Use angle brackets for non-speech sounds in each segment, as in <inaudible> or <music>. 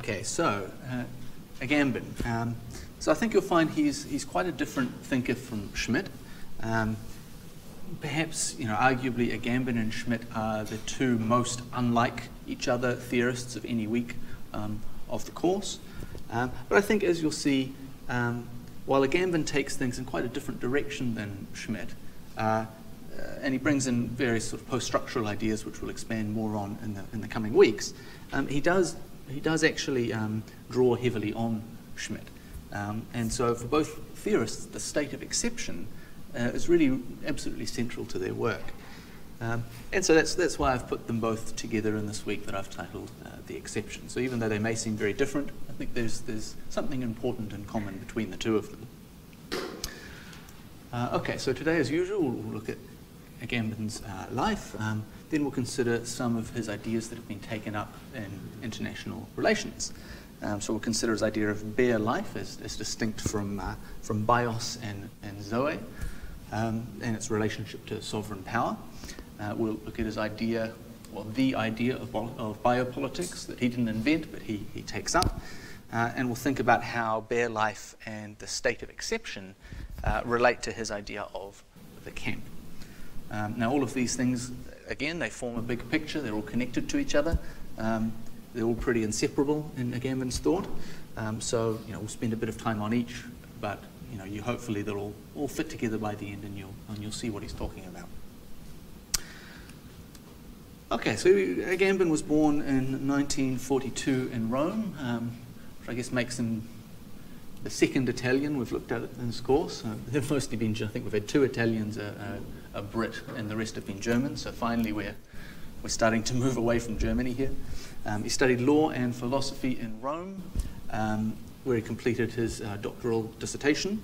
Okay, so uh, Agamben. Um, so I think you'll find he's, he's quite a different thinker from Schmitt. Um, perhaps, you know, arguably Agamben and Schmitt are the two most unlike each other theorists of any week um, of the course. Um, but I think, as you'll see, um, while Agamben takes things in quite a different direction than Schmitt, uh, uh, and he brings in various sort of post-structural ideas, which we'll expand more on in the, in the coming weeks, um, he, does, he does actually um, draw heavily on Schmitt. Um, and so for both theorists, the state of exception uh, is really absolutely central to their work. Um, and so that's, that's why I've put them both together in this week that I've titled uh, The Exception. So even though they may seem very different, I think there's, there's something important in common between the two of them. Uh, okay, so today, as usual, we'll look at Agamben's uh, life. Um, then we'll consider some of his ideas that have been taken up in international relations. Um, so we'll consider his idea of bare life as, as distinct from, uh, from bios and, and zoe um, and its relationship to sovereign power. Uh, we'll look at his idea, or the idea of, of biopolitics that he didn't invent, but he, he takes up. Uh, and we'll think about how bare life and the state of exception uh, relate to his idea of the camp. Um, now, all of these things, again, they form a big picture. They're all connected to each other. Um, they're all pretty inseparable in Agamben's thought. Um, so, you know, we'll spend a bit of time on each, but, you know, you hopefully they'll all, all fit together by the end and you'll, and you'll see what he's talking about. Okay, so Agamben was born in 1942 in Rome, um, which I guess makes him the second Italian we've looked at in this course. Uh, they've mostly been, I think we've had two Italians, a, a, a, Brit, and the rest have been German, so finally we're, we're starting to move away from Germany here. Um, he studied law and philosophy in Rome, um, where he completed his uh, doctoral dissertation.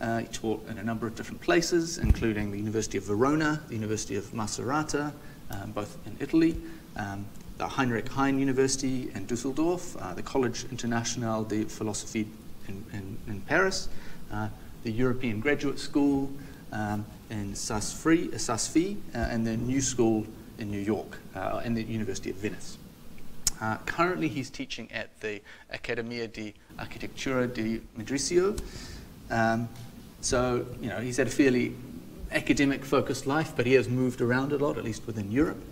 Uh, he taught in a number of different places, including the University of Verona, the University of Macerata, um, both in Italy, um, the Heinrich Heine University in Dusseldorf, uh, the College International de Philosophie in, in, in Paris, uh, the European Graduate School um, in Saas-Fee, uh, and the New School in New York, uh, and the University of Venice. Uh, currently, he's teaching at the Accademia di Architettura di Mendrisio. Um, so, you know, he's had a fairly academic focused life, but he has moved around a lot, at least within Europe.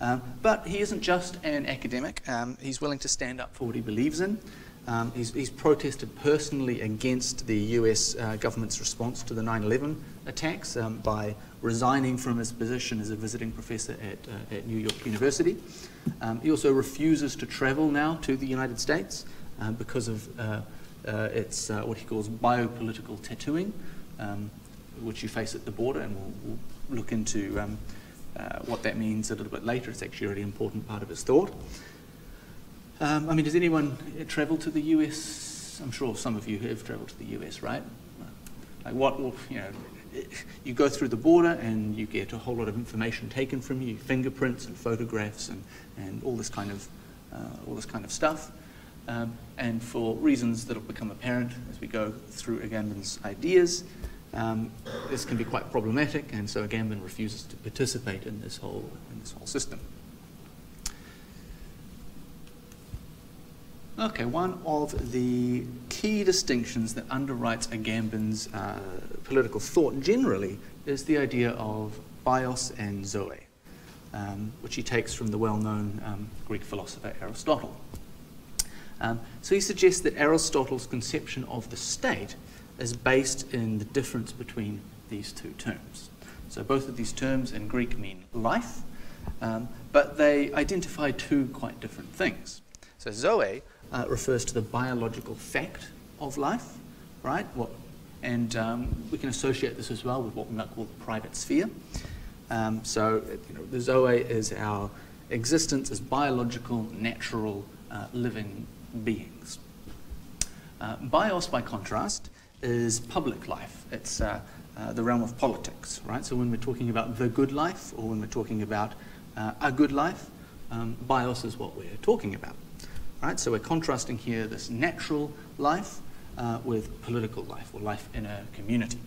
Um, but he isn't just an academic. Um, he's willing to stand up for what he believes in. Um, he's, he's, protested personally against the US uh, government's response to the 9 11 attacks um, by resigning from his position as a visiting professor at, uh, at New York University. Um, he also refuses to travel now to the United States uh, because of uh, uh, its uh, what he calls biopolitical tattooing, um, which you face at the border, and we'll, we'll look into um, what that means a little bit later. It's actually a really important part of his thought. Um, I mean, does anyone travel to the US? I'm sure some of you have traveled to the US, right? Like what, you know, you go through the border and you get a whole lot of information taken from you, fingerprints and photographs and, and all this kind of, uh, all this kind of stuff. Um, and for reasons that will become apparent as we go through Agamben's ideas, um, this can be quite problematic, and so Agamben refuses to participate in this whole, in this whole system. Okay, one of the key distinctions that underwrites Agamben's uh, political thought generally is the idea of bios and zoe, um, which he takes from the well-known um, Greek philosopher Aristotle. Um, so he suggests that Aristotle's conception of the state is based in the difference between these two terms. So both of these terms in Greek mean life, um, but they identify two quite different things. So zoe uh, refers to the biological fact of life, right? What, and um, we can associate this as well with what we might call the private sphere. Um, so, you know, the Zoe is our existence as biological, natural, uh, living beings. Uh, bios, by contrast, is public life. It's uh, uh, the realm of politics, right? So when we're talking about the good life or when we're talking about uh, a good life, um, bios is what we're talking about. Right? So we're contrasting here this natural life uh, with political life or life in a community.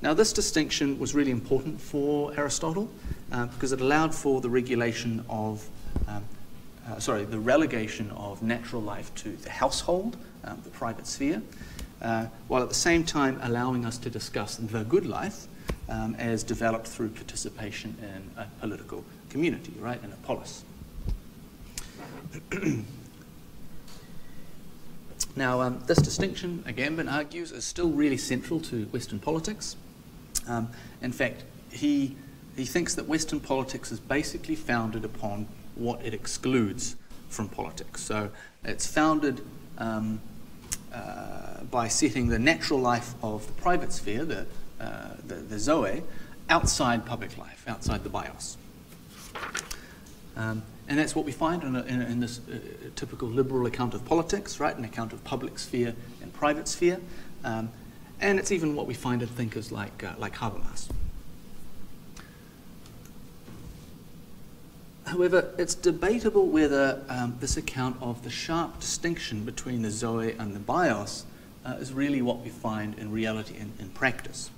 Now, this distinction was really important for Aristotle uh, because it allowed for the regulation of um, uh, sorry, the relegation of natural life to the household, um, the private sphere, uh, while at the same time allowing us to discuss the good life um, as developed through participation in a political community, right, in a polis. Now, um, this distinction, again, Agamben argues, is still really central to Western politics. Um, in fact, he, he thinks that Western politics is basically founded upon what it excludes from politics. So it's founded um, uh, by setting the natural life of the private sphere, the, uh, the, the, Zoe, outside public life, outside the bios. Um, and that's what we find in, a, in, in this uh, typical liberal account of politics, right? An account of public sphere and private sphere. Um, and it's even what we find in thinkers like, uh, like Habermas. However, it's debatable whether um, this account of the sharp distinction between the Zoe and the Bios uh, is really what we find in reality and in practice.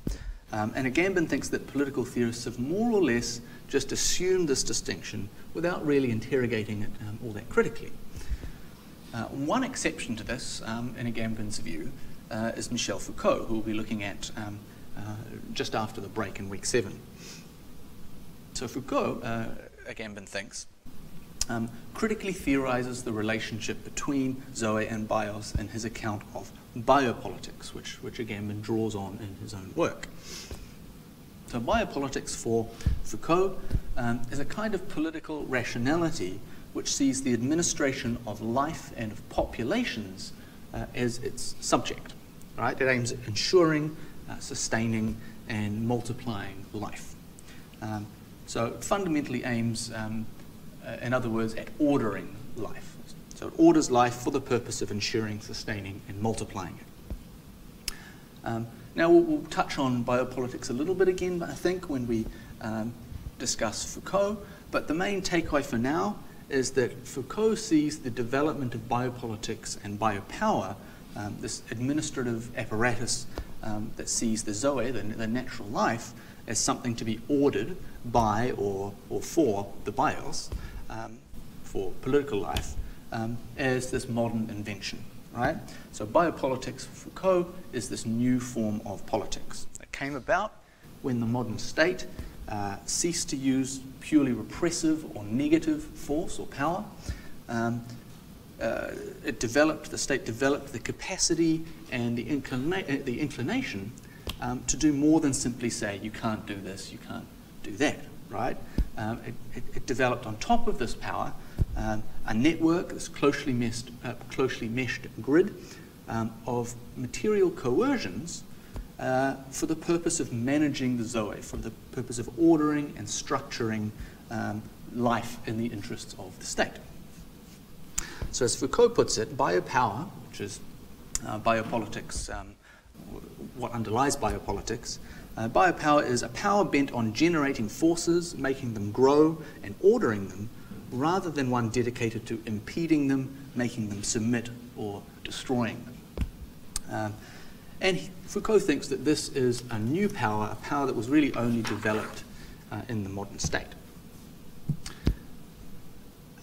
Um, and Agamben thinks that political theorists have more or less just assumed this distinction without really interrogating it um, all that critically. Uh, one exception to this, um, in Agamben's view, uh, is Michel Foucault, who we'll be looking at um, uh, just after the break in week seven. So Foucault uh, Agamben thinks, um, critically theorizes the relationship between Zoe and Bios in his account of biopolitics, which, which Agamben draws on in his own work. So biopolitics for Foucault um, is a kind of political rationality which sees the administration of life and of populations uh, as its subject. Right? It aims at ensuring, uh, sustaining, and multiplying life. Um, so it fundamentally aims, um, uh, in other words, at ordering life. So it orders life for the purpose of ensuring, sustaining, and multiplying it. Um, now we'll, we'll, touch on biopolitics a little bit again, I think, when we um, discuss Foucault. But the main takeaway for now is that Foucault sees the development of biopolitics and biopower, um, this administrative apparatus um, that sees the zoe, the, the natural life, as something to be ordered by or, or for the bios, um, for political life, um, as this modern invention, right? So biopolitics for Foucault is this new form of politics that came about when the modern state uh, ceased to use purely repressive or negative force or power. Um, uh, it developed, the state developed the capacity and the, inclina- the inclination um, to do more than simply say, you can't do this, you can't do that, right? Um, it, it, it, developed on top of this power um, a network, this closely meshed, uh, closely meshed grid um, of material coercions uh, for the purpose of managing the Zoe, for the purpose of ordering and structuring um, life in the interests of the state. So as Foucault puts it, biopower, which is uh, biopolitics um, what underlies biopolitics. Uh, biopower is a power bent on generating forces, making them grow, and ordering them, rather than one dedicated to impeding them, making them submit, or destroying them. Uh, and Foucault thinks that this is a new power, a power that was really only developed uh, in the modern state.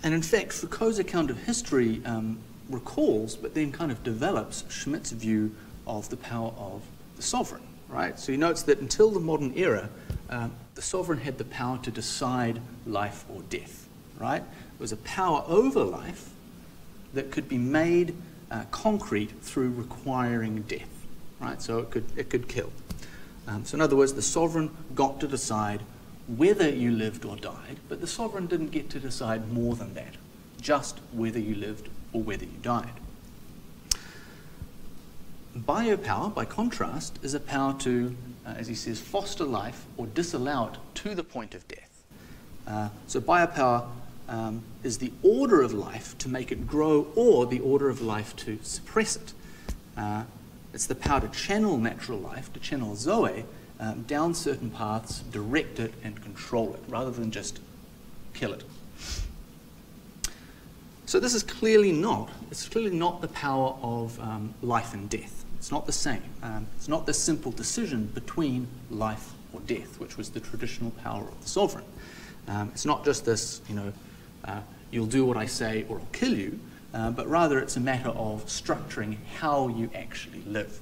And in fact, Foucault's account of history um, recalls, but then kind of develops Schmitt's view of the power of the sovereign, right? So he notes that until the modern era, um, the sovereign had the power to decide life or death, right? It was a power over life that could be made uh, concrete through requiring death, right? So it could, it could kill. Um, so in other words, the sovereign got to decide whether you lived or died, but the sovereign didn't get to decide more than that, just whether you lived or whether you died. Biopower, by contrast, is a power to, uh, as he says, foster life or disallow it to the point of death. Uh, so biopower um, is the order of life to make it grow or the order of life to suppress it. Uh, it's the power to channel natural life, to channel Zoe, um, down certain paths, direct it and control it, rather than just kill it. So this is clearly not, it's clearly not the power of um, life and death. It's not the same. Um, it's not the simple decision between life or death, which was the traditional power of the sovereign. Um, it's not just this, you know, uh, you'll do what I say or I'll kill you, uh, but rather it's a matter of structuring how you actually live.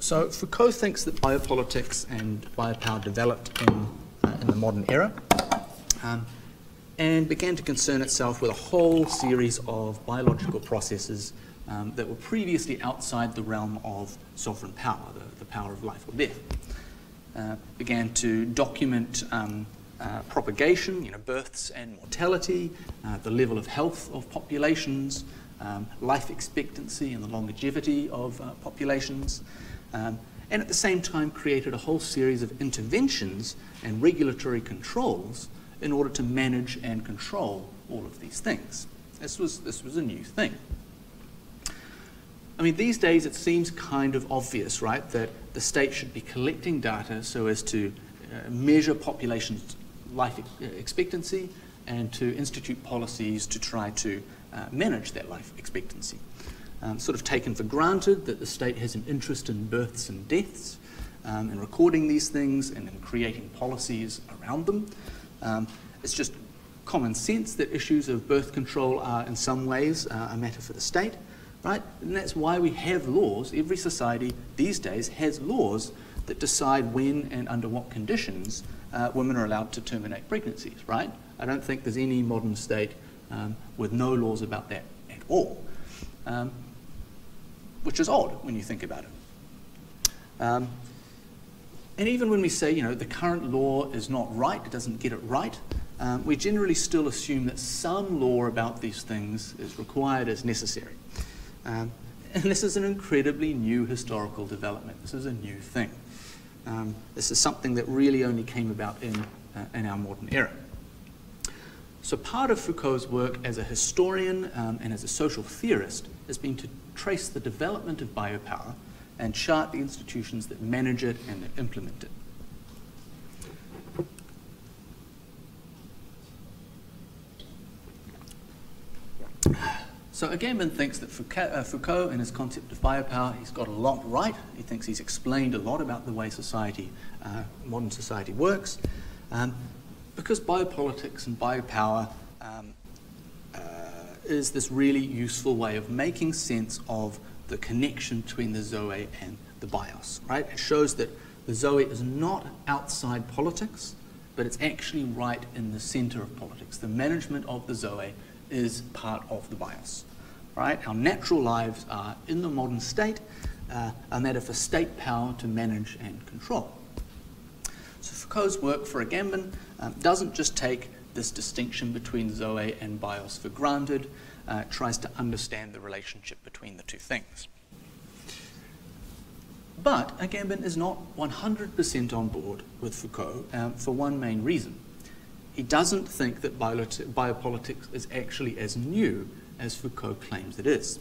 So Foucault thinks that biopolitics and biopower developed in, uh, in the modern era um, and began to concern itself with a whole series of biological processes um, that were previously outside the realm of sovereign power, the, the power of life or death. Uh, began to document um, uh, propagation, you know, births and mortality, uh, the level of health of populations, um, life expectancy and the longevity of uh, populations, um, and at the same time created a whole series of interventions and regulatory controls in order to manage and control all of these things. This was, this was a new thing. I mean, these days it seems kind of obvious, right, that the state should be collecting data so as to uh, measure populations' life uh, expectancy and to institute policies to try to uh, manage that life expectancy. Um, sort of taken for granted that the state has an interest in births and deaths, um, in recording these things and in creating policies around them. Um, it's just common sense that issues of birth control are in some ways uh, a matter for the state right? And that's why we have laws. Every society these days has laws that decide when and under what conditions uh, women are allowed to terminate pregnancies, right? I don't think there's any modern state um, with no laws about that at all, um, which is odd when you think about it. Um, and even when we say, you know, the current law is not right, it doesn't get it right, um, we generally still assume that some law about these things is required as necessary. Um, and this is an incredibly new historical development. This is a new thing. Um, this is something that really only came about in, uh, in our modern era. So part of Foucault's work as a historian um, and as a social theorist has been to trace the development of biopower and chart the institutions that manage it and implement it. So Agamben thinks that Foucault, uh, Foucault, in his concept of biopower, he's got a lot right. He thinks he's explained a lot about the way society, uh, modern society works. Um, because biopolitics and biopower um, uh, is this really useful way of making sense of the connection between the zoe and the bios, right? It shows that the zoe is not outside politics, but it's actually right in the center of politics. The management of the zoe is part of the bios right? Our natural lives are in the modern state uh, a matter for state power to manage and control. So Foucault's work for Agamben um, doesn't just take this distinction between Zoe and Bios for granted, uh, tries to understand the relationship between the two things. But Agamben is not 100% on board with Foucault um, for one main reason. He doesn't think that biopolitics is actually as new as Foucault claims it is.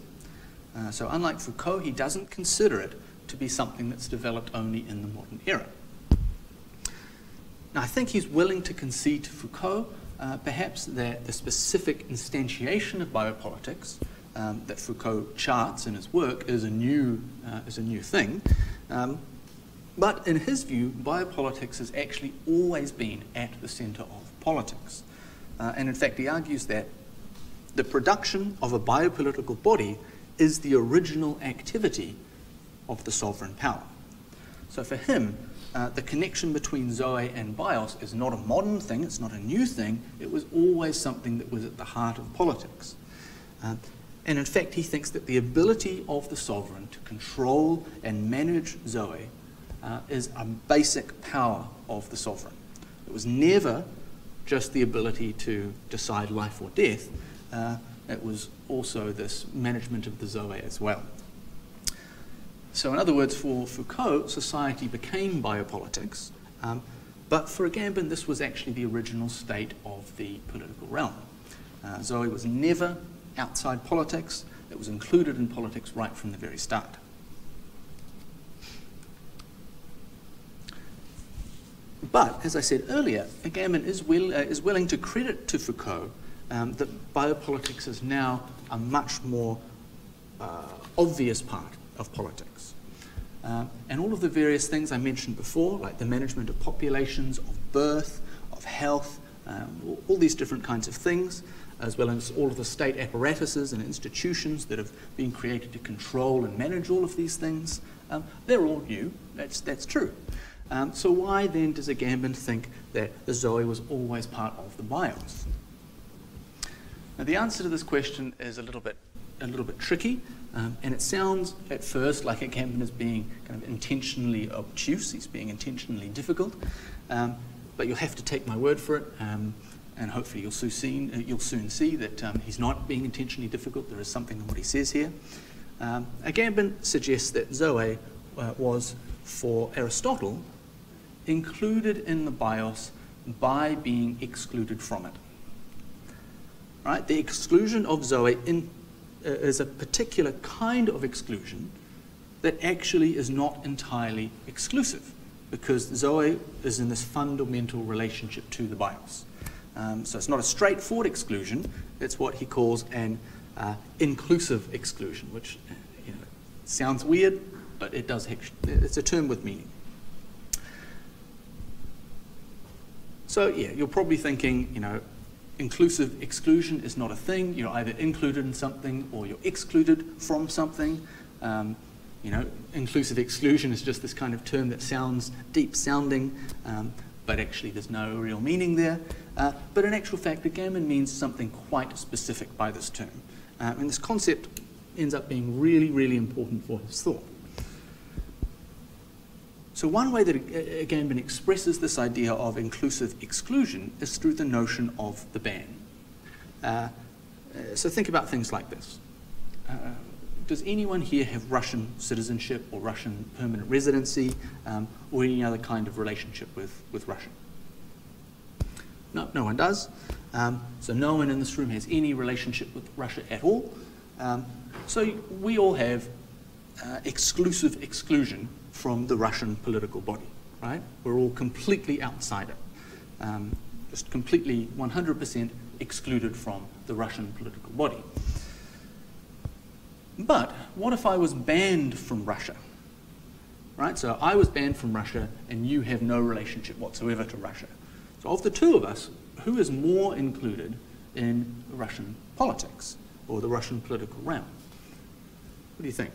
Uh, so unlike Foucault, he doesn't consider it to be something that's developed only in the modern era. Now, I think he's willing to concede to Foucault uh, perhaps that the specific instantiation of biopolitics um, that Foucault charts in his work is a new, uh, is a new thing. Um, but in his view, biopolitics has actually always been at the center of politics. Uh, and in fact, he argues that the production of a biopolitical body is the original activity of the sovereign power. So for him, uh, the connection between Zoe and Bios is not a modern thing, it's not a new thing, it was always something that was at the heart of politics. Uh, and in fact, he thinks that the ability of the sovereign to control and manage Zoe uh, is a basic power of the sovereign. It was never just the ability to decide life or death, uh, it was also this management of the Zoe as well. So in other words, for Foucault, society became biopolitics, um, but for Agamben, this was actually the original state of the political realm. Uh, Zoe was never outside politics, it was included in politics right from the very start. But, as I said earlier, Agamben is, will, uh, is willing to credit to Foucault um, that biopolitics is now a much more uh, obvious part of politics. Um, and all of the various things I mentioned before, like the management of populations, of birth, of health, um, all, all these different kinds of things, as well as all of the state apparatuses and institutions that have been created to control and manage all of these things, um, they're all new. That's, that's true. Um, so why then does Agamben think that the Zoe was always part of the bios? Now the answer to this question is a little bit, a little bit tricky, um, and it sounds at first like Agamben is being kind of intentionally obtuse, he's being intentionally difficult, um, but you'll have to take my word for it. Um, and hopefully you'll soon, see, uh, you'll soon see that um, he's not being intentionally difficult. There is something in what he says here. Um, Agamben suggests that Zoe uh, was, for Aristotle, included in the bios by being excluded from it. Right? The exclusion of Zoe in, uh, is a particular kind of exclusion that actually is not entirely exclusive because Zoe is in this fundamental relationship to the bios. Um, so it's not a straightforward exclusion, it's what he calls an uh, inclusive exclusion, which you know, sounds weird, but it does, it's a term with meaning. So yeah, you're probably thinking, you know, inclusive exclusion is not a thing. You're either included in something or you're excluded from something. Um, you know, inclusive exclusion is just this kind of term that sounds deep sounding, um, but actually there's no real meaning there. Uh, but in actual fact, Agamben means something quite specific by this term. Uh, and this concept ends up being really, really important for his thought. So one way that Agamben expresses this idea of inclusive exclusion is through the notion of the ban. Uh, uh, so think about things like this. Uh, does anyone here have Russian citizenship or Russian permanent residency um, or any other kind of relationship with, with Russia? No, no one does. Um, so no one in this room has any relationship with Russia at all. Um, so we all have uh, exclusive exclusion from the Russian political body, right? We're all completely outside it, um, just completely 100% excluded from the Russian political body. But what if I was banned from Russia? Right? So I was banned from Russia and you have no relationship whatsoever to Russia. So of the two of us, who is more included in Russian politics or the Russian political realm? What do you think?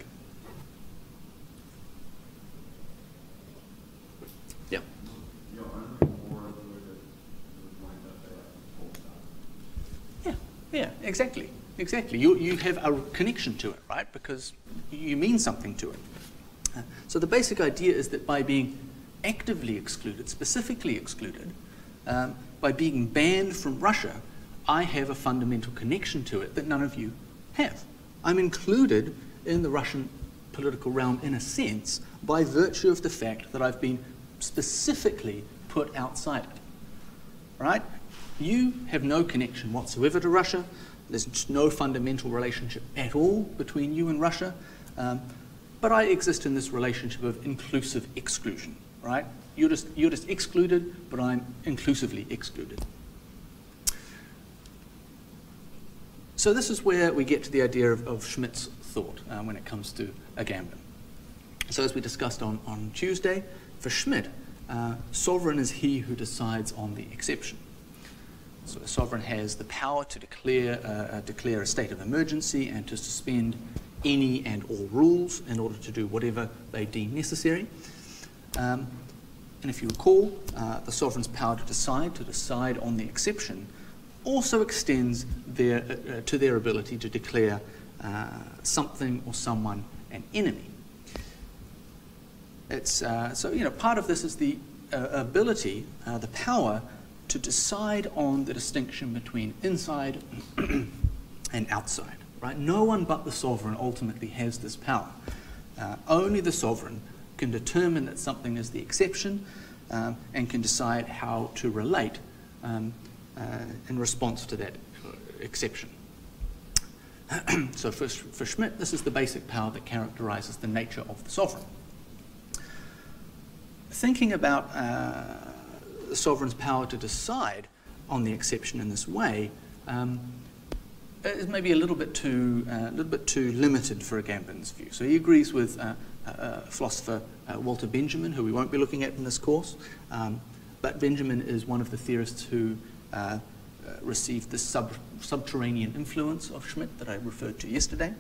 Yeah. Yeah, exactly. Exactly. You, you have a connection to it, right? Because you mean something to it. Uh, so the basic idea is that by being actively excluded, specifically excluded, um, by being banned from Russia, I have a fundamental connection to it that none of you have. I'm included in the Russian political realm in a sense by virtue of the fact that I've been specifically put outside it. Right? You have no connection whatsoever to Russia. There's no fundamental relationship at all between you and Russia. Um, but I exist in this relationship of inclusive exclusion, right? You're just, you're just excluded, but I'm inclusively excluded. So this is where we get to the idea of, of Schmitt's thought uh, when it comes to Agamben. So as we discussed on, on Tuesday, for Schmitt, uh, sovereign is he who decides on the exception. So a sovereign has the power to declare, uh, uh, declare a state of emergency and to suspend any and all rules in order to do whatever they deem necessary. Um, and if you recall, uh, the sovereign's power to decide, to decide on the exception, also extends their, uh, uh to their ability to declare uh, something or someone an enemy. It's, so, you know, part of this is the ability, the power to decide on the distinction between inside <clears throat> and outside. Right? No one but the sovereign ultimately has this power. only the sovereign can determine that something is the exception um, and can decide how to relate um, uh, in response to that exception. <clears throat> so for, for Schmitt, this is the basic power that characterizes the nature of the sovereign. Thinking about uh, the sovereign's power to decide on the exception in this way um, is maybe a little bit too, uh, a little bit too limited for Agamben's view. So he agrees with uh, uh, philosopher uh, Walter Benjamin, who we won't be looking at in this course. Um, but Benjamin is one of the theorists who uh, uh, received the sub subterranean influence of Schmitt that I referred to yesterday.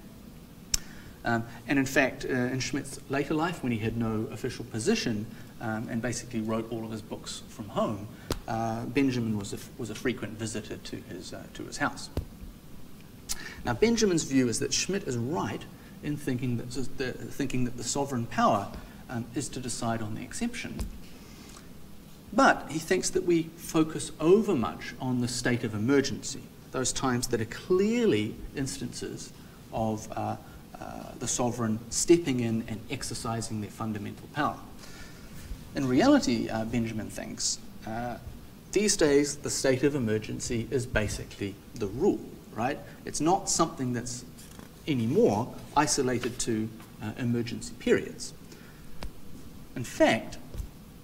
Um, and in fact, uh, in Schmitt's later life, when he had no official position um, and basically wrote all of his books from home, uh, Benjamin was a, was a frequent visitor to his, uh, to his house. Now, Benjamin's view is that Schmitt is right in thinking that the, thinking that the sovereign power um, is to decide on the exception. But he thinks that we focus overmuch on the state of emergency, those times that are clearly instances of uh, uh, the sovereign stepping in and exercising their fundamental power. In reality, uh, Benjamin thinks, uh, these days the state of emergency is basically the rule, right? It's not something that's anymore isolated to uh, emergency periods. In fact,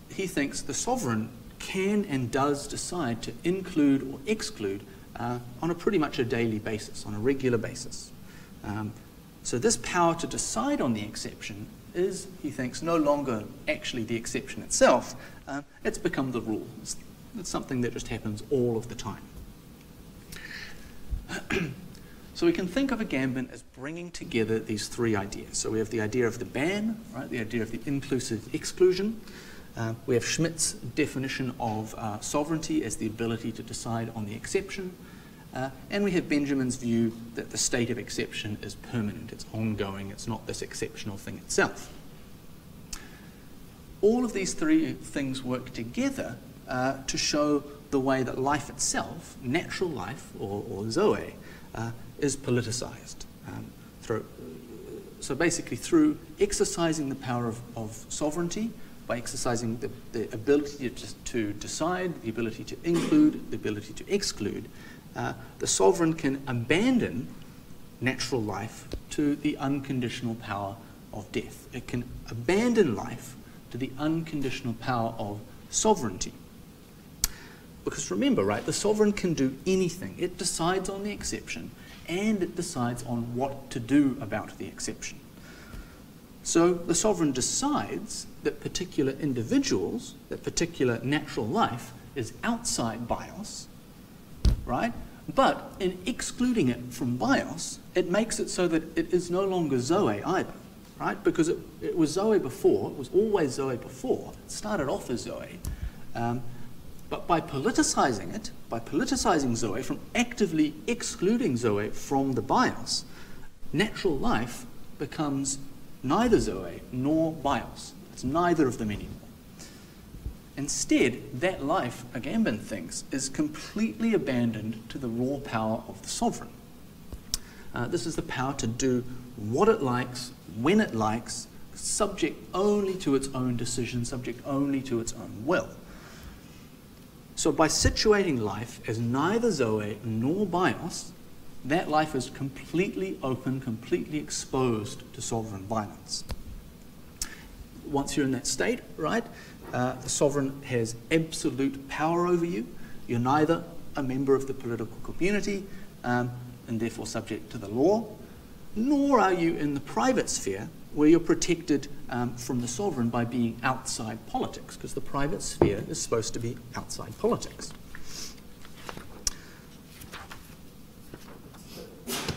he thinks the sovereign can and does decide to include or exclude uh, on a pretty much a daily basis, on a regular basis. Um, so this power to decide on the exception is, he thinks, no longer actually the exception itself. Uh, it's become the rule. It's, it's something that just happens all of the time. <clears throat> so we can think of Agamben as bringing together these three ideas. So we have the idea of the ban, right, the idea of the inclusive exclusion. Uh, we have Schmitt's definition of uh, sovereignty as the ability to decide on the exception. Uh, and we have Benjamin's view that the state of exception is permanent, it's ongoing, it's not this exceptional thing itself. All of these three things work together uh, to show the way that life itself, natural life or, or Zoe, uh, is politicized. Um, through, so basically, through exercising the power of, of sovereignty, by exercising the, the ability to, to, decide, the ability to include, the ability to exclude, uh, the sovereign can abandon natural life to the unconditional power of death. It can abandon life to the unconditional power of sovereignty. Because remember, right, the sovereign can do anything. It decides on the exception and it decides on what to do about the exception. So the sovereign decides that particular individuals, that particular natural life is outside bios, right? But in excluding it from bios, it makes it so that it is no longer Zoe either, right? Because it, it was Zoe before, it was always Zoe before, it started off as Zoe. Um, but by politicizing it, by politicizing Zoe, from actively excluding Zoe from the bios, natural life becomes neither Zoe nor bios. It's neither of them anymore. Instead, that life, Agamben thinks, is completely abandoned to the raw power of the sovereign. Uh, this is the power to do what it likes, when it likes, subject only to its own decision, subject only to its own will. So by situating life as neither Zoe nor Bios, that life is completely open, completely exposed to sovereign violence. Once you're in that state, right, uh, the sovereign has absolute power over you. You're neither a member of the political community um, and therefore subject to the law, nor are you in the private sphere where you're protected um, from the sovereign by being outside politics, because the private sphere is supposed to be outside politics.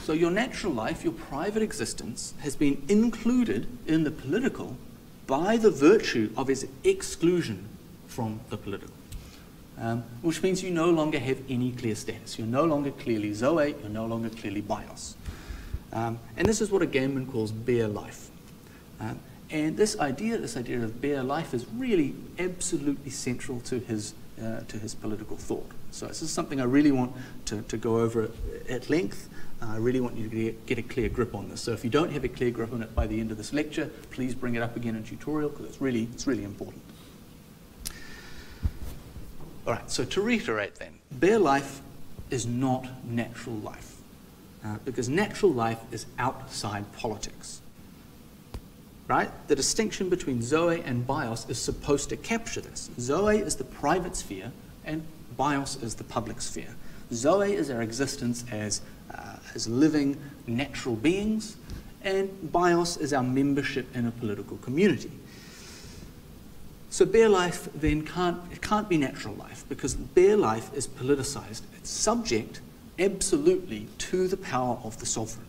So your natural life, your private existence, has been included in the political by the virtue of its exclusion from the political. Um, which means you no longer have any clear status. You're no longer clearly Zoe, you're no longer clearly Bios. Um, and this is what a Agamben calls bare life. Um, and this idea, this idea of bare life, is really absolutely central to his, uh, to his political thought. So this is something I really want to, to go over at length. Uh, I really want you to get, a clear grip on this. So if you don't have a clear grip on it by the end of this lecture, please bring it up again in tutorial because it's really, it's really important. All right, so to reiterate then, bare life is not natural life uh, because natural life is outside politics right? The distinction between Zoe and Bios is supposed to capture this. Zoe is the private sphere, and Bios is the public sphere. Zoe is our existence as, uh, as living natural beings, and Bios is our membership in a political community. So bare life then can't, it can't be natural life because bare life is politicized. It's subject absolutely to the power of the sovereign.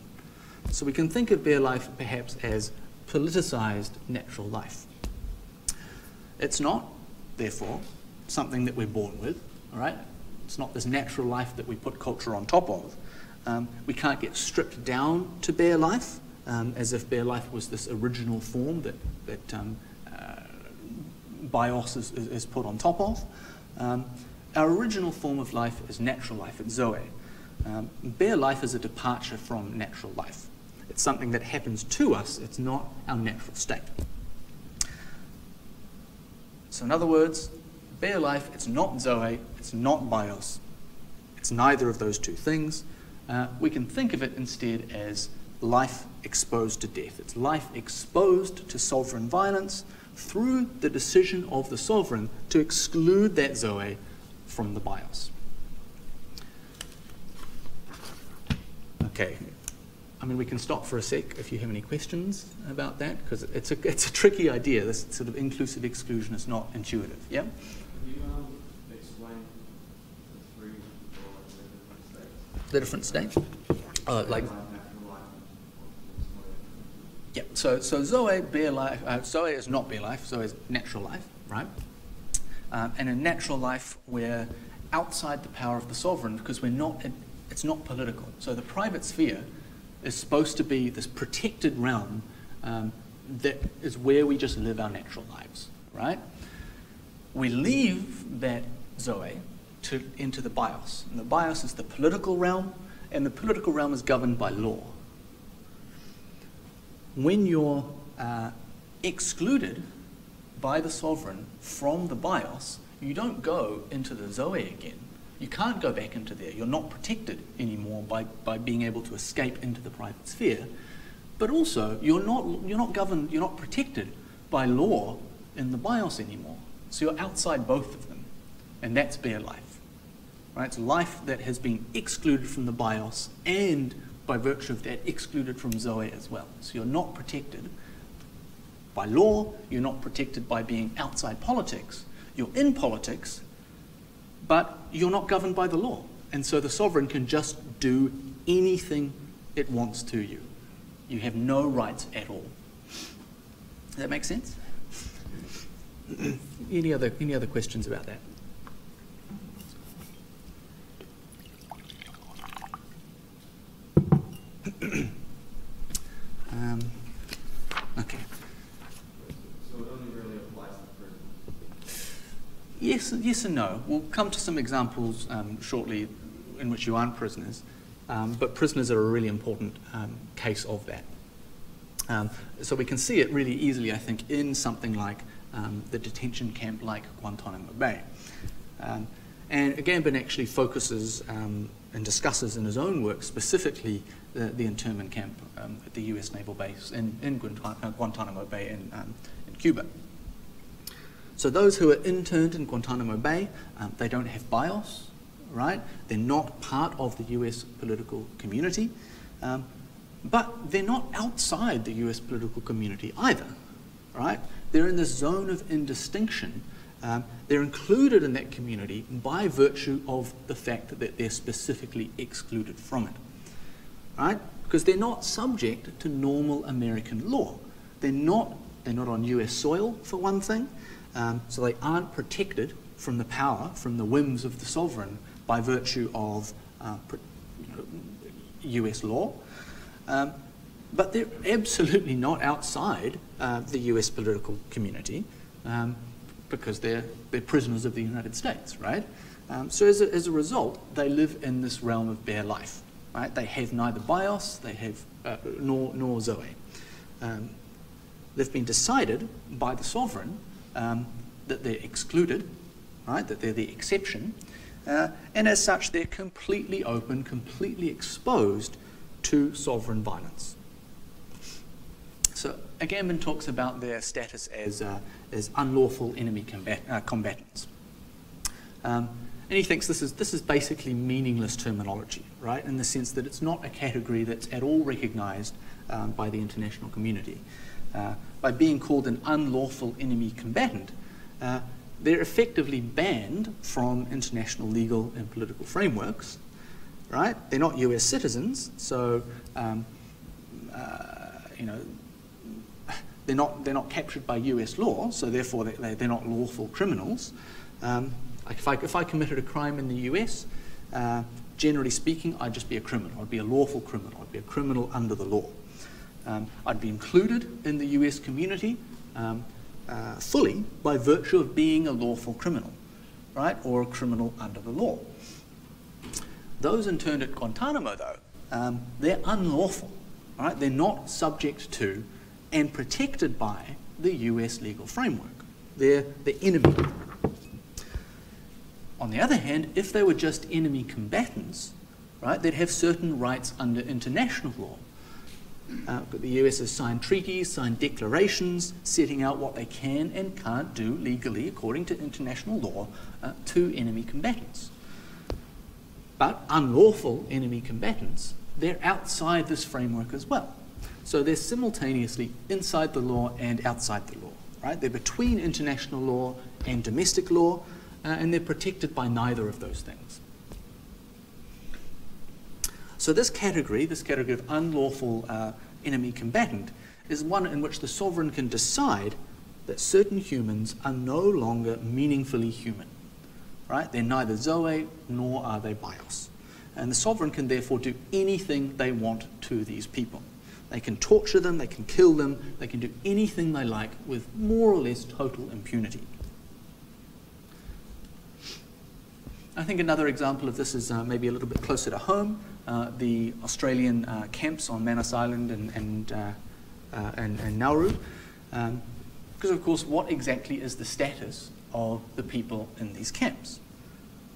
So we can think of bare life perhaps as politicized natural life. It's not, therefore, something that we're born with, all right? It's not this natural life that we put culture on top of. Um, we can't get stripped down to bare life, um, as if bare life was this original form that, that um, uh, bios is, is, put on top of. Um, our original form of life is natural life, it's Zoe. Um, bare life is a departure from natural life. It's something that happens to us, it's not our natural state. So, in other words, bare life, it's not Zoe, it's not bios. It's neither of those two things. Uh, we can think of it instead as life exposed to death. It's life exposed to sovereign violence through the decision of the sovereign to exclude that Zoe from the bios. Okay, mean, we can stop for a sec if you have any questions about that, because it's a, it's a tricky idea. This sort of inclusive exclusion is not intuitive. Yeah? Can you um, explain the three the different states? Uh, like, yeah, so, so Zoe, bare life, uh, Zoe is not bare life, Zoe is natural life, right? Um, and in natural life, we're outside the power of the sovereign because we're not, it's not political. So the private sphere is supposed to be this protected realm um, that is where we just live our natural lives, right? We leave that Zoe to enter the bios. And the bios is the political realm, and the political realm is governed by law. When you're uh, excluded by the sovereign from the bios, you don't go into the Zoe again. You can't go back into there. You're not protected anymore by, by being able to escape into the private sphere. But also, you're not, you're not governed, you're not protected by law in the bios anymore. So you're outside both of them. And that's bare life. Right? It's life that has been excluded from the bios and by virtue of that excluded from Zoe as well. So you're not protected by law, you're not protected by being outside politics. You're in politics, but you're not governed by the law. And so the sovereign can just do anything it wants to you. You have no rights at all. Does that make sense? <clears throat> any other any other questions about that? <clears throat> um, okay. Yes, yes and no. We'll come to some examples um, shortly in which you aren't prisoners, um, but prisoners are a really important um, case of that. Um, so we can see it really easily, I think, in something like um, the detention camp like Guantanamo Bay. Um, and Agamben actually focuses and discusses in his own work specifically the, the internment camp at the US Naval Base in, in Guantanamo Bay in, in Cuba. So those who are interned in Guantanamo Bay, um, they don't have bios, right? They're not part of the US political community, um, but they're not outside the US political community either, right? They're in this zone of indistinction. Um, they're included in that community by virtue of the fact that they're specifically excluded from it, right? Because they're not subject to normal American law. They're not, they're not on US soil, for one thing. Um, so they aren't protected from the power, from the whims of the sovereign by virtue of uh, US law. Um, but they're absolutely not outside uh, the US political community um, because they're, they're prisoners of the United States, right? Um, so as a, as a result, they live in this realm of bare life, right? They have neither bios, they have, uh, nor, nor Zoe. Um, they've been decided by the sovereign um, that they're excluded, right, that they're the exception, uh, and as such they're completely open, completely exposed to sovereign violence. So Agamben talks about their status as, uh, as unlawful enemy combat, uh, combatants. Um, and he thinks this is, this is basically meaningless terminology, right, in the sense that it's not a category that's at all recognized um, by the international community. Uh, by being called an unlawful enemy combatant, uh, they're effectively banned from international legal and political frameworks, right? They're not US citizens, so, um, uh, you know, they're not, they're not captured by US law, so therefore they, they're not lawful criminals. Um, if, I, if I committed a crime in the US, uh, generally speaking, I'd just be a criminal. I'd be a lawful criminal. I'd be a criminal under the law. Um, I'd be included in the US community um, uh, fully by virtue of being a lawful criminal, right, or a criminal under the law. Those interned at Guantanamo, though, um, they're unlawful, right? They're not subject to and protected by the US legal framework. They're the enemy. On the other hand, if they were just enemy combatants, right, they'd have certain rights under international law. Uh, the US has signed treaties, signed declarations setting out what they can and can't do legally according to international law uh, to enemy combatants. But unlawful enemy combatants, they're outside this framework as well. So they're simultaneously inside the law and outside the law, right? They're between international law and domestic law, uh, and they're protected by neither of those things. So this category, this category of unlawful uh, enemy combatant, is one in which the sovereign can decide that certain humans are no longer meaningfully human. Right? They're neither Zoe nor are they bios. And the sovereign can therefore do anything they want to these people. They can torture them, they can kill them, they can do anything they like with more or less total impunity. I think another example of this is uh, maybe a little bit closer to home. Uh, the Australian uh, camps on Manus Island and, and, uh, uh, and, and Nauru. Um, because, of course, what exactly is the status of the people in these camps?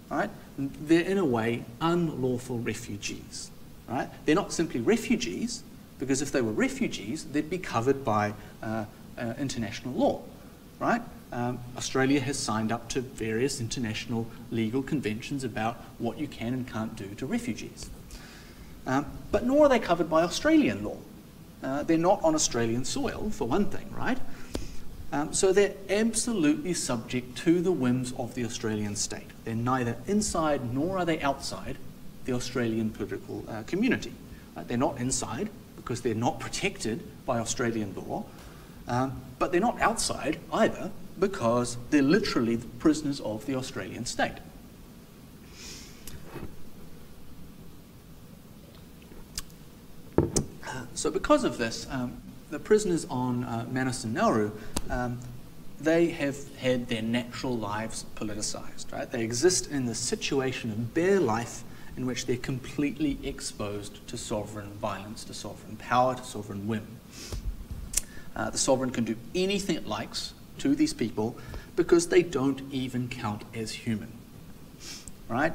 Right? They're, in a way, unlawful refugees. Right? They're not simply refugees, because if they were refugees, they'd be covered by uh, international law, right? Um, Australia has signed up to various international legal conventions about what you can and can't do to refugees. Um, but nor are they covered by Australian law. Uh, they're not on Australian soil, for one thing, right? Um, so they're absolutely subject to the whims of the Australian state. They're neither inside nor are they outside the Australian political uh, community. Uh, they're not inside, because they're not protected by Australian law, um, but they're not outside either because they're literally the prisoners of the Australian state. So because of this, um, the prisoners on uh, Manus and Nauru, um, they have had their natural lives politicized, right? They exist in the situation of bare life in which they're completely exposed to sovereign violence, to sovereign power, to sovereign whim. Uh, the sovereign can do anything it likes to these people because they don't even count as human. Right?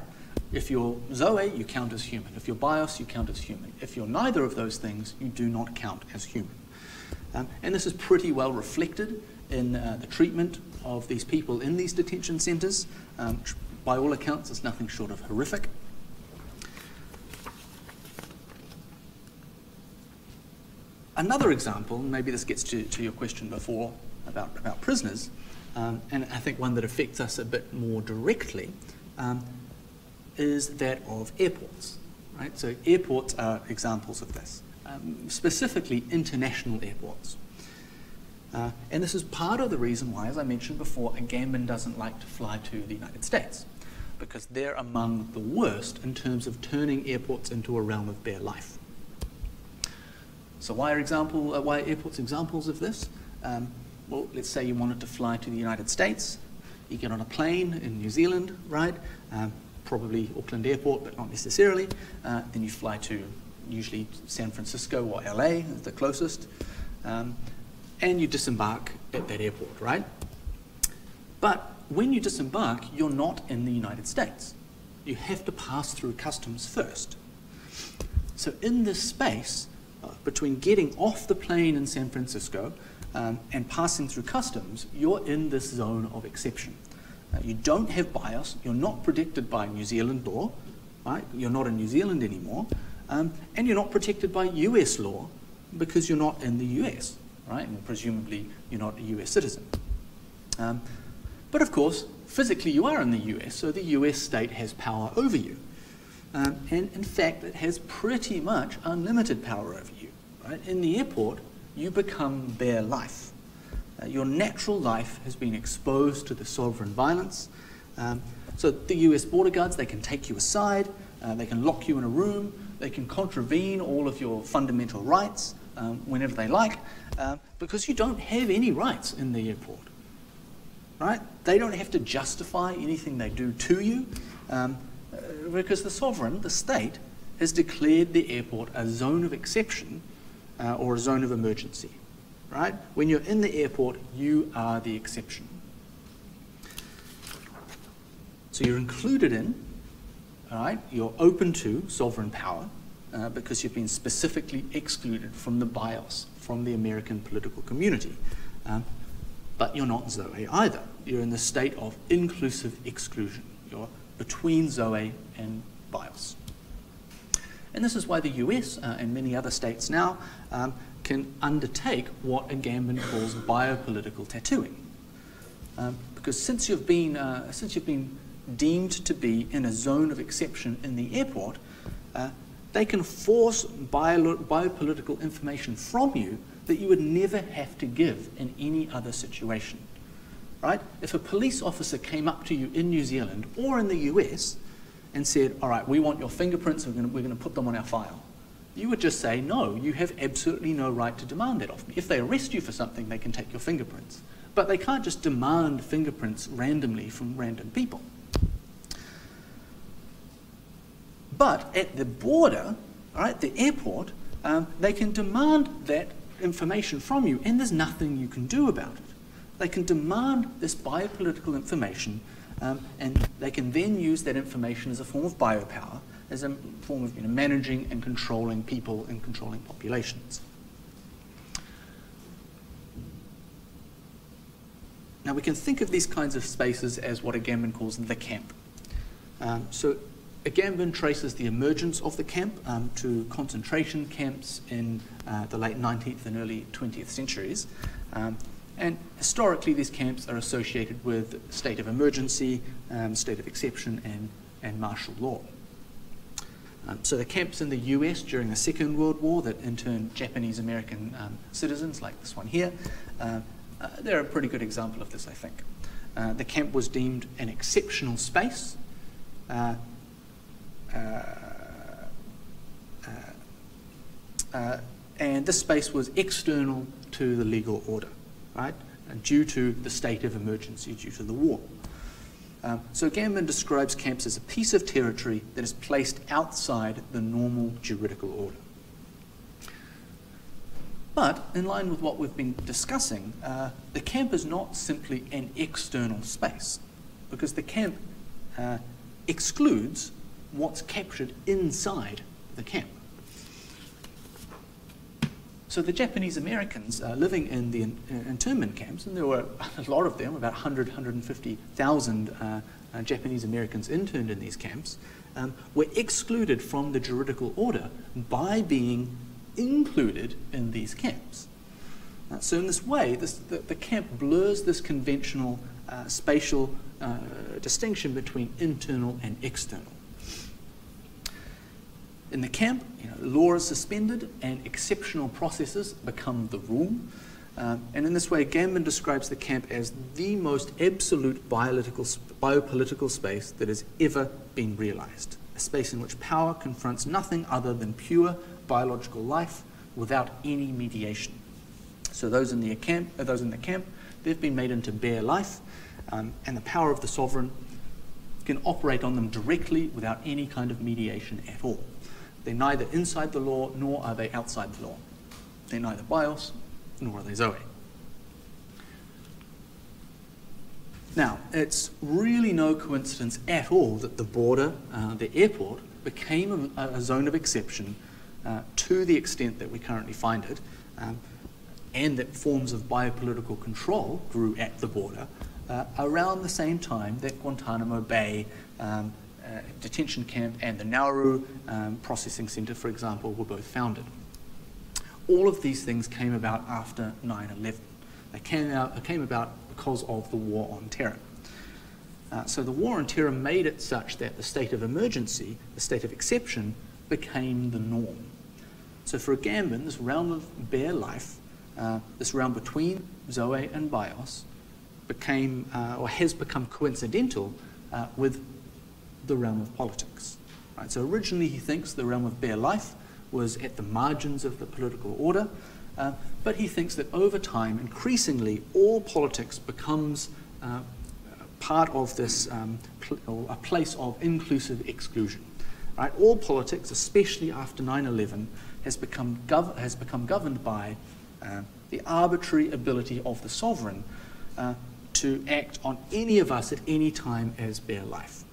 If you're Zoe, you count as human. If you're Bios, you count as human. If you're neither of those things, you do not count as human. Um, and this is pretty well reflected in uh, the treatment of these people in these detention centres. Um, by all accounts, it's nothing short of horrific. Another example, maybe this gets to, to your question before about, about prisoners, um, and I think one that affects us a bit more directly, um, is that of airports. Right? So airports are examples of this, um, specifically international airports. Uh, and this is part of the reason why, as I mentioned before, Agamben doesn't like to fly to the United States, because they're among the worst in terms of turning airports into a realm of bare life. So why are, example, uh, why are airports examples of this? Um, well, let's say you wanted to fly to the United States. You get on a plane in New Zealand, right? Um, probably Auckland Airport, but not necessarily. Uh, then you fly to usually San Francisco or LA, the closest. Um, and you disembark at that airport, right? But when you disembark, you're not in the United States. You have to pass through customs first. So in this space, between getting off the plane in San Francisco um, and passing through customs, you're in this zone of exception. Uh, you don't have bios, you're not protected by New Zealand law, right? You're not in New Zealand anymore, um, and you're not protected by US law because you're not in the US, right? And presumably you're not a US citizen. Um, But of course, physically you are in the US, so the US state has power over you. Um, and in fact, it has pretty much unlimited power over you. Right? In the airport, you become bare life. Uh, your natural life has been exposed to the sovereign violence. Um, so the US border guards, they can take you aside, uh, they can lock you in a room, they can contravene all of your fundamental rights um, whenever they like, uh, because you don't have any rights in the airport. Right? They don't have to justify anything they do to you, um, uh, because the sovereign, the state, has declared the airport a zone of exception uh, or a zone of emergency. Right? When you're in the airport, you are the exception. So you're included in, all right, you're open to sovereign power uh, because you've been specifically excluded from the BIOS, from the American political community. Um, but you're not Zoe either. You're in the state of inclusive exclusion. You're between Zoe and BIOS. And this is why the US uh, and many other states now um, can undertake what Agamben calls biopolitical tattooing. Um, because since you've been, uh, since you've been deemed to be in a zone of exception in the airport, uh, they can force bio biopolitical information from you that you would never have to give in any other situation. Right? If a police officer came up to you in New Zealand or in the US and said, all right, we want your fingerprints, we're going, to, we're going to put them on our file, you would just say, no, you have absolutely no right to demand that of me. If they arrest you for something, they can take your fingerprints. But they can't just demand fingerprints randomly from random people. But at the border, all right, the airport, um, they can demand that information from you, and there's nothing you can do about it. They can demand this biopolitical information, um, and they can then use that information as a form of biopower, as a form of you know, managing and controlling people and controlling populations. Now we can think of these kinds of spaces as what Agamben calls the camp. Um, so Agamben traces the emergence of the camp um, to concentration camps in uh, the late 19th and early 20th centuries. Um, and historically, these camps are associated with state of emergency, um, state of exception, and, and martial law. Um, so the camps in the US during the Second World War that interned Japanese American um, citizens, like this one here, uh, uh, they're a pretty good example of this, I think. Uh, the camp was deemed an exceptional space uh, uh, uh, and this space was external to the legal order, right? Due to the state of emergency due to the war. Um, so Agamben describes camps as a piece of territory that is placed outside the normal juridical order. But in line with what we've been discussing, uh, the camp is not simply an external space, because the camp uh, excludes what's captured inside the camp. So the Japanese Americans uh, living in the in, uh, internment camps, and there were a lot of them, about 100, 150,000 uh, uh, Japanese Americans interned in these camps, um, were excluded from the juridical order by being included in these camps. Uh, so in this way, this, the, the, camp blurs this conventional uh, spatial distinction between internal and external. In the camp, you know, law is suspended and exceptional processes become the rule. Um, and in this way, Agamben describes the camp as the most absolute biopolitical space that has ever been realized. A space in which power confronts nothing other than pure biological life without any mediation. So those in the camp, uh, those in the camp, they've been made into bare life, um, and the power of the sovereign can operate on them directly without any kind of mediation at all. They're neither inside the law nor are they outside the law. They're neither bios nor are they Zoe. Now, it's really no coincidence at all that the border, uh, the airport, became a, a zone of exception uh, to the extent that we currently find it, um, and that forms of biopolitical control grew at the border uh, around the same time that Guantanamo Bay um, uh, detention camp and the Nauru um, Processing Center, for example, were both founded. All of these things came about after 9-11. They came, out, came about because of the war on terror. Uh, so the war on terror made it such that the state of emergency, the state of exception, became the norm. So for a Agamben, this realm of bare life, uh, this realm between Zoe and Bios, became uh, or has become coincidental uh, with the realm of politics. Right? So originally he thinks the realm of bare life was at the margins of the political order, uh, but he thinks that over time, increasingly, all politics becomes uh, part of this, um, pl- a place of inclusive exclusion. Right? All politics, especially after 9-11, has become, has become governed by uh, the arbitrary ability of the sovereign uh, to act on any of us at any time as bare life.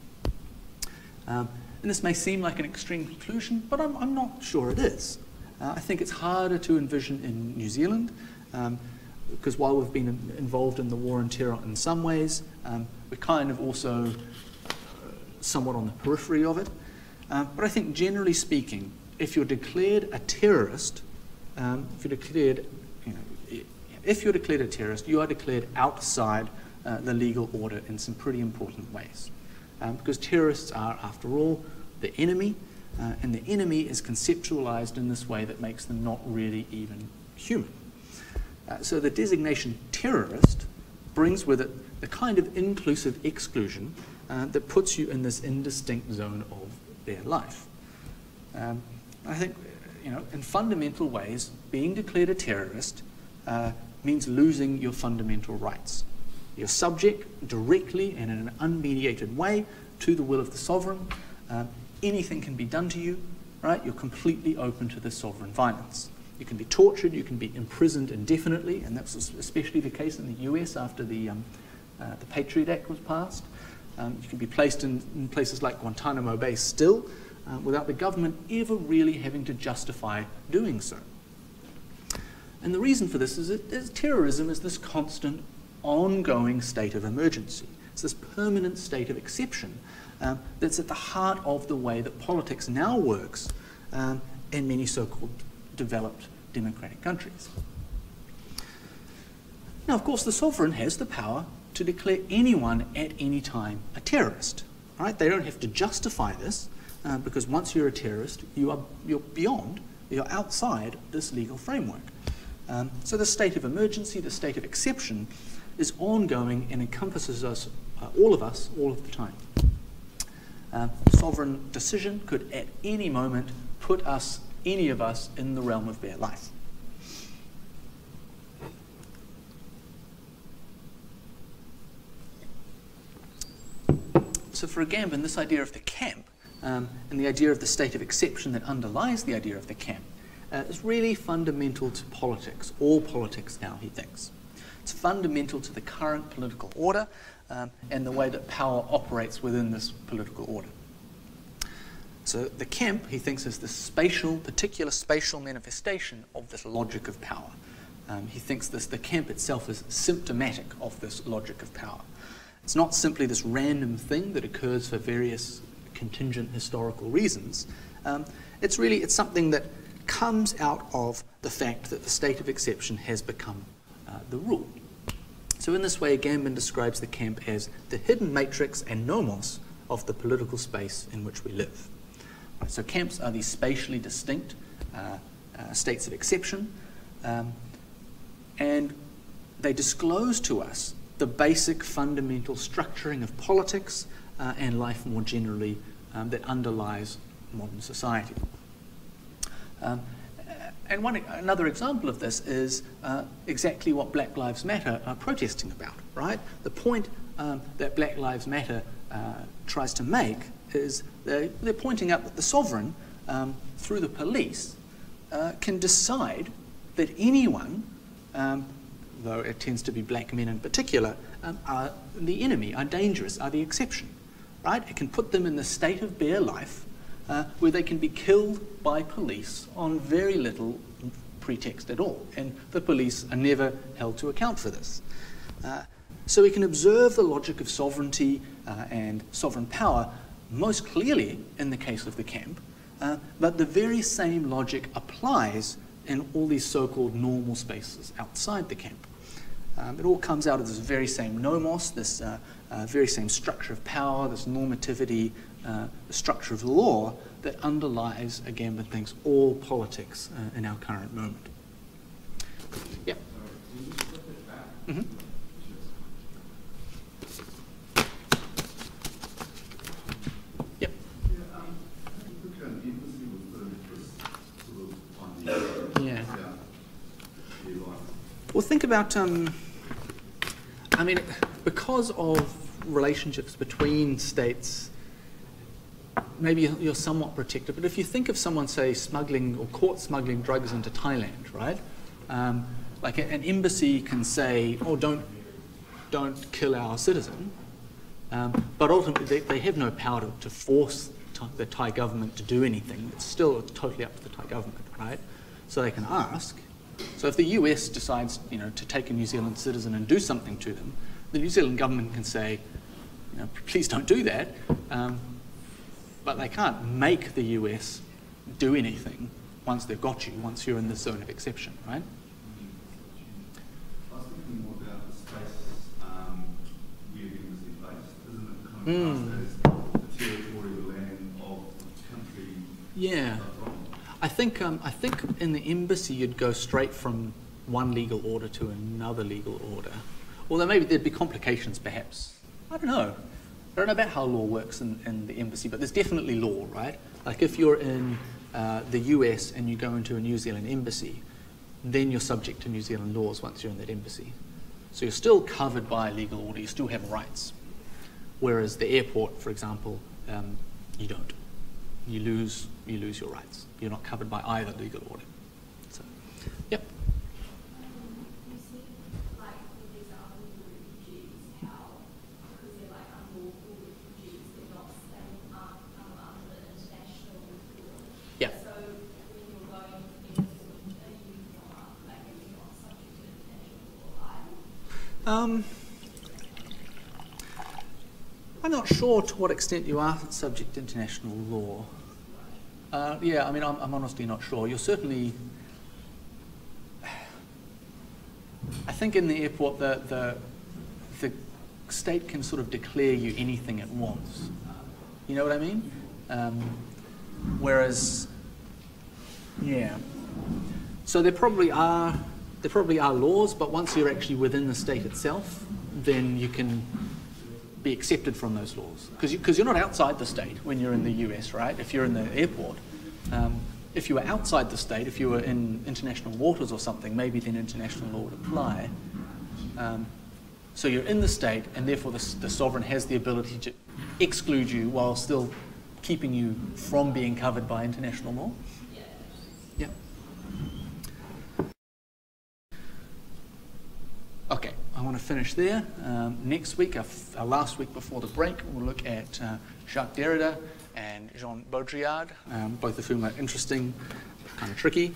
Um, and this may seem like an extreme conclusion, but I'm, I'm not sure it is. Uh, I think it's harder to envision in New Zealand um, because while we've been involved in the war on terror in some ways, um, we're kind of also uh, somewhat on the periphery of it. Uh, but I think generally speaking, if you're declared a terrorist, um, if you're declared, you know, if you're declared a terrorist, you are declared outside uh, the legal order in some pretty important ways. Um, because terrorists are, after all, the enemy, uh, and the enemy is conceptualized in this way that makes them not really even human. Uh, so the designation terrorist brings with it the kind of inclusive exclusion uh, that puts you in this indistinct zone of bare life. Um, I think, you know, in fundamental ways, being declared a terrorist uh, means losing your fundamental rights. You're subject directly and in an unmediated way to the will of the sovereign. Uh, anything can be done to you, right? You're completely open to the sovereign violence. You can be tortured, you can be imprisoned indefinitely, and that's especially the case in the US after the, um, uh, the Patriot Act was passed. Um, you can be placed in, in, places like Guantanamo Bay still, uh, without the government ever really having to justify doing so. And the reason for this is that terrorism is this constant, ongoing state of emergency. It's this permanent state of exception um, that's at the heart of the way that politics now works um, in many so called developed democratic countries. Now, of course, the sovereign has the power to declare anyone at any time a terrorist. Right? They don't have to justify this uh, because once you're a terrorist, you are you're beyond, you're outside this legal framework. Um, so the state of emergency, the state of exception, is ongoing and encompasses us, uh, all of us, all of the time. Uh, sovereign decision could at any moment put us, any of us, in the realm of bare life. So for Agamben, this idea of the camp um, and the idea of the state of exception that underlies the idea of the camp uh, is really fundamental to politics, all politics now, he thinks. It's fundamental to the current political order um, and the way that power operates within this political order. So the camp, he thinks, is the spatial, particular spatial manifestation of this logic of power. Um, he thinks this, the camp itself is symptomatic of this logic of power. It's not simply this random thing that occurs for various contingent historical reasons. Um, it's really it's something that comes out of the fact that the state of exception has become uh, the rule. So in this way, Agamben describes the camp as the hidden matrix and nomos of the political space in which we live. So camps are these spatially distinct uh, uh, states of exception, um, and they disclose to us the basic fundamental structuring of politics uh, and life more generally um, that underlies modern society. Um, and one, another example of this is uh, exactly what Black Lives Matter are protesting about, right? The point um, that Black Lives Matter uh, tries to make is they're, they're, pointing out that the sovereign, um, through the police, uh, can decide that anyone, um, though it tends to be black men in particular, um, are the enemy, are dangerous, are the exception, right? It can put them in the state of bare life uh, where they can be killed by police on very little pretext at all. And the police are never held to account for this. Uh, so we can observe the logic of sovereignty uh, and sovereign power most clearly in the case of the camp, uh, but the very same logic applies in all these so called normal spaces outside the camp. Um, it all comes out of this very same nomos, this uh, uh, very same structure of power, this normativity, uh, the structure of law that underlies, Agamben thinks, all politics uh, in our current moment. Yep. Mm-hmm. Yep. Yeah. Well, think about, um, I mean, because of relationships between states, maybe you're somewhat protected. But if you think of someone, say, smuggling or caught smuggling drugs into Thailand, right? Um, like an embassy can say, "Oh, don't, don't kill our citizen," um, but ultimately they, they, have no power to, to force the Thai government to do anything. It's still totally up to the Thai government, right? So they can ask. So if the US decides, you know, to take a New Zealand citizen and do something to them, the New Zealand government can say, you know, please don't do that. Um, but they can't make the US do anything once they've got you, once you're in the zone of exception, right? I was thinking more about the space um, where the embassy based. Isn't it kind of mm. as the territory, the land of the country? Yeah. I think, um, I think in the embassy you'd go straight from one legal order to another legal order. Although maybe there'd be complications perhaps. I don't know. I don't know about how law works in, in the embassy, but there's definitely law, right? Like if you're in uh, the US and you go into a New Zealand embassy, then you're subject to New Zealand laws once you're in that embassy. So you're still covered by a legal order, you still have rights. Whereas the airport, for example, um, you don't. You lose, you lose your rights. You're not covered by either legal order. So, yep. Um, I'm not sure to what extent you are subject to international law. Uh, yeah, I mean, I'm, I'm, honestly not sure. You're certainly. I think in the airport, the, the, the state can sort of declare you anything it wants. You know what I mean? Um, whereas, yeah. So there probably are there probably are laws, but once you're actually within the state itself, then you can be accepted from those laws. Because you, you're not outside the state when you're in the US, right? If you're in the airport. Um, if you were outside the state, if you were in international waters or something, maybe then international law would apply. Um, so you're in the state, and therefore the, the sovereign has the ability to exclude you while still keeping you from being covered by international law. Yeah. Okay, I want to finish there. Um, next week, our, our, last week before the break, we'll look at uh, Jacques Derrida and Jean Baudrillard, um, both of whom are interesting, kind of tricky.